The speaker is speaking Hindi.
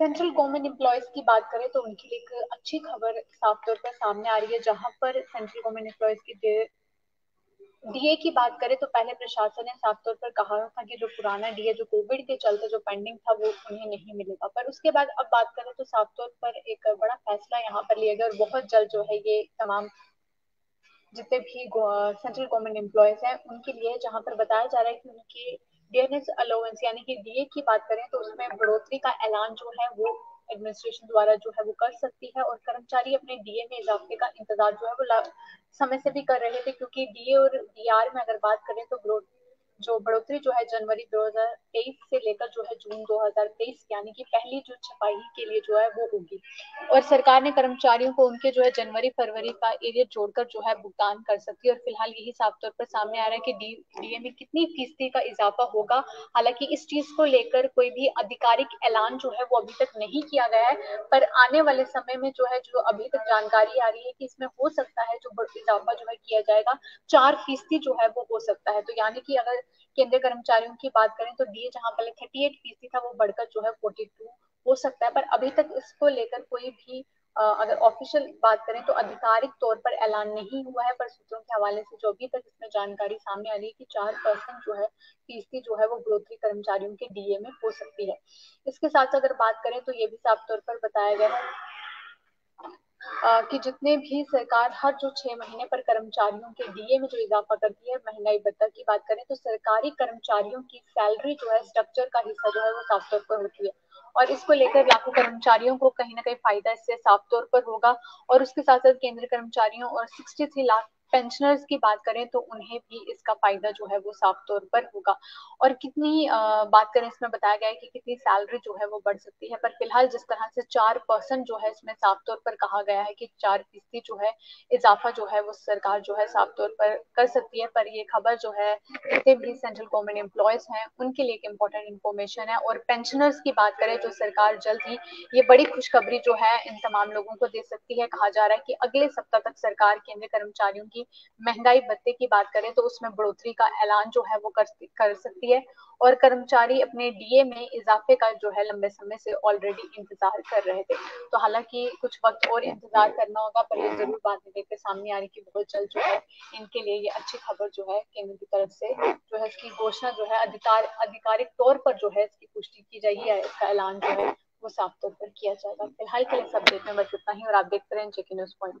सेंट्रल गवर्नमेंट एम्प्लॉयज़ की बात करें तो उनके लिए एक अच्छी खबर साफ़ तौर पर सामने आ रही है, जहाँ पर सेंट्रल गवर्नमेंट एम्प्लॉयज़ की डीए की बात करें तो पहले प्रशासन ने साफ़ तौर पर कहा था कि जो पुराना डीए जो कोविड के चलते जो पेंडिंग था, वो उन्हें नहीं मिलेगा। पर उसके बाद अब बात करें तो साफ़ तौर पर एक बड़ा फैसला यहाँ पर लिया गया और बहुत जल्द जो है ये तमाम जितने भी सेंट्रल गवर्नमेंट एम्प्लॉयज़ हैं, उनके लिए जहाँ पर बताया जा रहा है कि उनकी डीएनएस अलाउंस यानी कि डीए की बात करें तो उसमें बढ़ोतरी का ऐलान जो है वो एडमिनिस्ट्रेशन द्वारा जो है वो कर सकती है और कर्मचारी अपने डीए में इजाफे का इंतज़ार जो है वो समय से भी कर रहे थे क्योंकि डीए और डीआर में अगर बात करें तो जो बढ़ोतरी जो है जनवरी 2023 से लेकर जो है जून 2023 यानी कि पहली जो छपाई के लिए जो है वो होगी। और सरकार ने कर्मचारियों को उनके जो है जनवरी फरवरी का एरिया जोड़कर जो है भुगतान कर सकती है। और फ़िलहाल यही साफ़ तौर पर सामने आ रहा है कि डी डीए में कितनी फ़ीसदी का इजाफा होगा। हालाँकि इस चीज़ को लेकर कोई भी आधिकारिक ऐलान जो है वो अभी तक नहीं किया गया है। पर आने वाले समय में जो है, जो अभी तक जानकारी आ रही है कि इसमें हो सकता है जो इजाफा जो है किया जाएगा। चार फ़ीसदी जो है वो हो सकता है। तो यानी कि अगर केंद्रीय कर्मचारियों की बात करें तो डीए जहाँ पहले थर्टी एट फ़ीसदी था, वो बढ़कर जो है फोर्टी टू हो सकता है। पर अभी तक इसको लेकर कोई भी अगर ऑफिशियल बात करें तो आधिकारिक तौर पर ऐलान नहीं हुआ है, पर सूत्रों के हवाले से जो अभी तक इसमें जानकारी सामने आ रही है कि चार परसेंट जो है फ़ीसदी जो है वो बढ़ोतरी कर्मचारियों के डीए में हो सकती है। इसके साथ अगर बात करें तो ये भी साफ़ तौर पर बताया गया है कि जितने भी सरकार हर जो छह महीने पर कर्मचारियों के डीए में जो इजाफा करती है, महँगाई भत्ता की बात करें तो सरकारी कर्मचारियों की सैलरी जो है, स्ट्रक्चर का हिस्सा जो है, वो साफ़ तौर पर होती है। और इसको लेकर लाखों कर्मचारियों को कहीं ना कहीं फ़ायदा इससे साफ़ तौर पर होगा। और उसके साथ साथ केंद्रीय कर्मचारियों और सिक्सटी थ्री लाख पेंशनर्स की बात करें तो उन्हें भी इसका फ़ायदा जो है वो साफ़ तौर पर होगा। और कितनी बात करें इसमें बताया गया है कि कितनी सैलरी जो है वो बढ़ सकती है, पर फ़िलहाल जिस तरह से चार परसेंट जो है इसमें साफ़ तौर पर कहा गया है कि चार फ़ीसदी जो है इजाफा जो है वो सरकार जो है साफ़ तौर पर कर सकती है, पर ये खबर जो है जितने भी सेंट्रल गवर्नमेंट एम्प्लॉयज़ हैं, उनके लिए एक इम्पोर्टेंट इन्फॉर्मेशन है। और पेंशनर्स की बात करें जो सरकार जल्द ही ये बड़ी खुशखबरी जो है इन तमाम लोगों को दे सकती है। कहा जा रहा है कि अगले सप्ताह तक सरकार केंद्रीय कर्मचारियों की महँगाई भत्ते की बात करें तो उसमें बढ़ोतरी का ऐलान जो है वो कर, कर सकती है और कर्मचारी अपने डीए में इजाफे का जो है लंबे समय से ऑलरेडी इंतज़ार कर रहे थे। तो हालाँकि कुछ वक्त और इंतज़ार करना होगा पर ये ज़रूर बात देखते सामने आ रही कि बहुत जल्द जो है इनके लिए ये अच्छी खबर जो है केंद्र की तरफ़ से जो है इसकी घोषणा जो है अधिकार आधिकारिक तौर पर जो है इसकी पुष्टि की जाएगी या इसका ऐलान जो है वो साफ़ तौर पर किया जाएगा। फ़िलहाल के लिए सब देखने बस इतना ही और आप देखते रहें चेक न्यूज़ पॉइंट